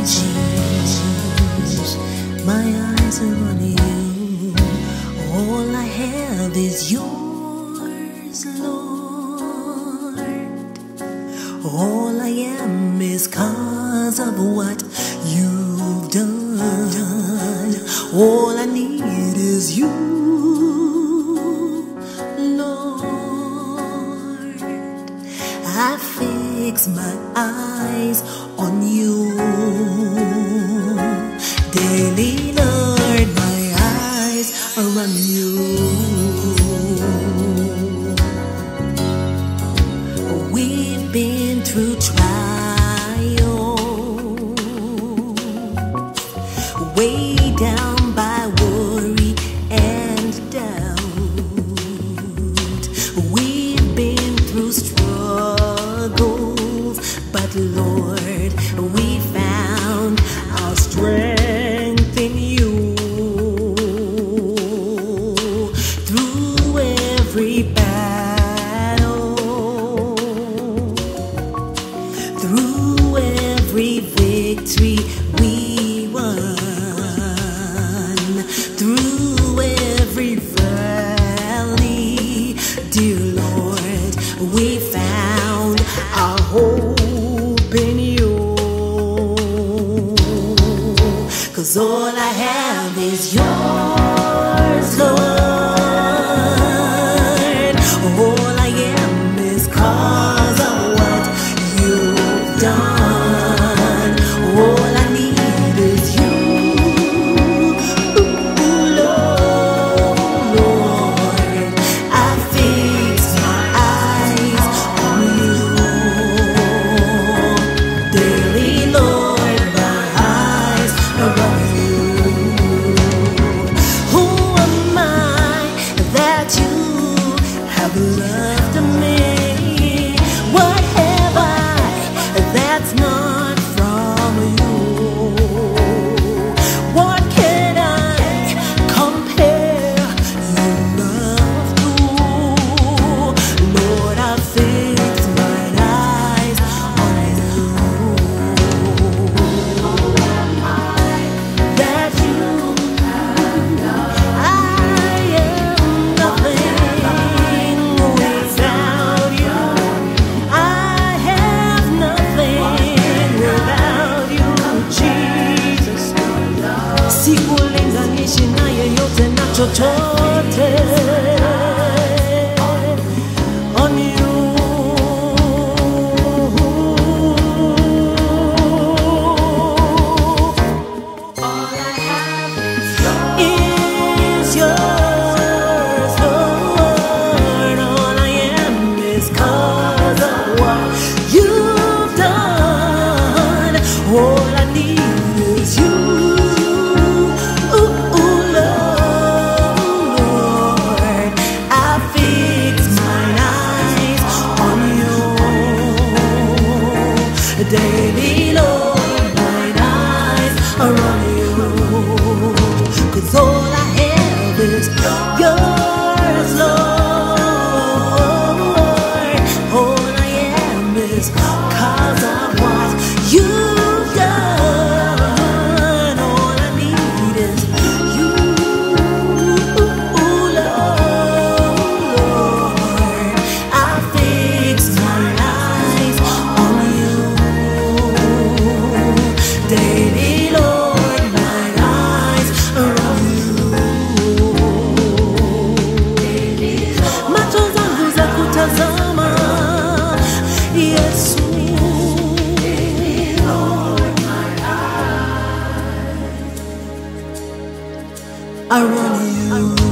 Jesus, my eyes are on you. All I have is yours, Lord. All I am is cause of what you've done. All fix my eyes on you daily, Lord. My eyes are on you. We've been through trial, way down by every battle, through every victory we won, through every valley, dear Lord, we found our hope in you. Cause all I have is yours, Lord. Have にしないよ寄せなちょちょって。I run you.